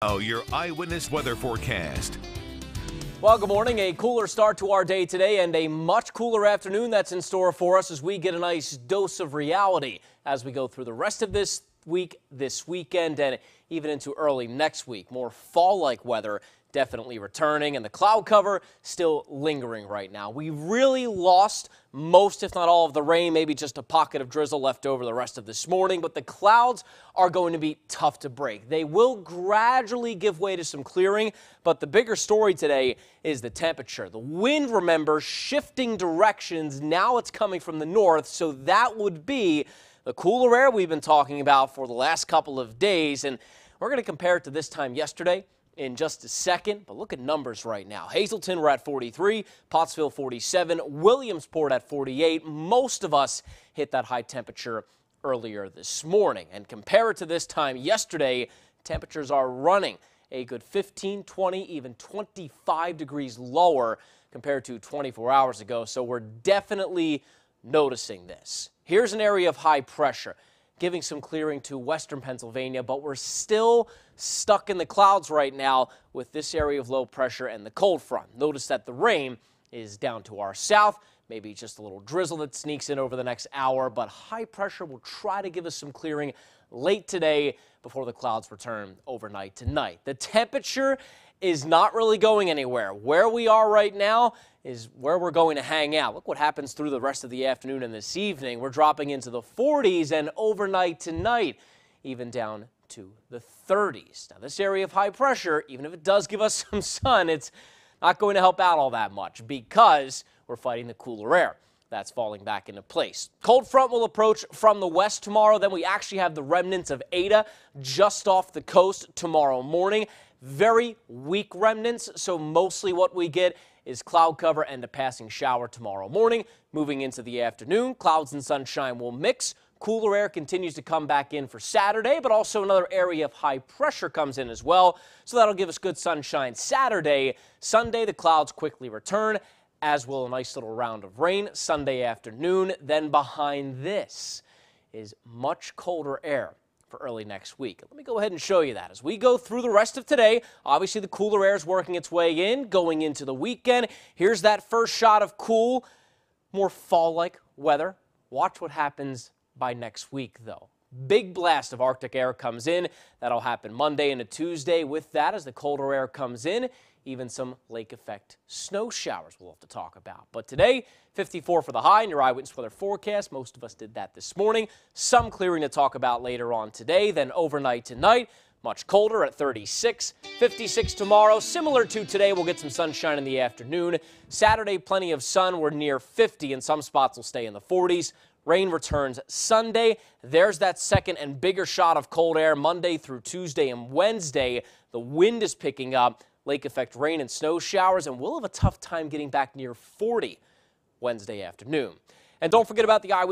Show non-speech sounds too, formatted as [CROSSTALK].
Oh, your eyewitness weather forecast. Well, good morning. A cooler start to our day today and a much cooler afternoon that's in store for us as we get a nice dose of reality as we go through the rest of this week, this weekend, and even into early next week. More fall-like weather definitely returning and the cloud cover still lingering right now. We really lost most, if not all, of the rain, maybe just a pocket of drizzle left over the rest of this morning, but the clouds are going to be tough to break. They will gradually give way to some clearing, but the bigger story today is the temperature. The wind, remember, shifting directions. Now it's coming from the north, so that would be the cooler air we've been talking about for the last couple of days, and we're going to compare it to this time yesterday in just a second, but look at numbers right now. Hazleton, we're at 43, Pottsville 47, Williamsport at 48. Most of us hit that high temperature earlier this morning. And compare it to this time yesterday, temperatures are running a good 15, 20, even 25 degrees lower compared to 24 hours ago. So we're definitely noticing this. Here's an area of high pressure giving some clearing to western Pennsylvania, but we're still stuck in the clouds right now with this area of low pressure and the cold front. Notice that the rain is down to our south, maybe just a little drizzle that sneaks in over the next hour, but high pressure will try to give us some clearing late today before the clouds return overnight tonight. The temperature is not really going anywhere. Where we are right now is where we're going to hang out. Look what happens through the rest of the afternoon and this evening. We're dropping into the 40s and overnight tonight, even down to the 30s. Now, this area of high pressure, even if it does give us [LAUGHS] some sun, it's not going to help out all that much because we're fighting the cooler air. That's falling back into place. Cold front will approach from the west tomorrow. Then we actually have the remnants of Eta just off the coast tomorrow morning. Very weak remnants, so mostly what we get is cloud cover and a passing shower tomorrow morning. Moving into the afternoon, clouds and sunshine will mix. Cooler air continues to come back in for Saturday, but also another area of high pressure comes in as well. So that'll give us good sunshine Saturday. Sunday, the clouds quickly return, as will a nice little round of rain Sunday afternoon. Then behind this is much colder air for early next week. Let me go ahead and show you that. As we go through the rest of today, obviously the cooler air is working its way in, going into the weekend. Here's that first shot of cool, more fall-like weather. Watch what happens by next week, though. Big blast of Arctic air comes in. That'll happen Monday into Tuesday. With that, as the colder air comes in, even some lake effect snow showers we'll have to talk about. But today, 54 for the high in your eyewitness weather forecast. Most of us did that this morning. Some clearing to talk about later on today. Then overnight tonight, much colder at 36, 56 tomorrow. Similar to today, we'll get some sunshine in the afternoon. Saturday, plenty of sun. We're near 50 and some spots will stay in the 40s. Rain returns Sunday. There's that second and bigger shot of cold air Monday through Tuesday and Wednesday. The wind is picking up lake effect rain and snow showers, and we'll have a tough time getting back near 40 Wednesday afternoon. And don't forget about the eyewitness.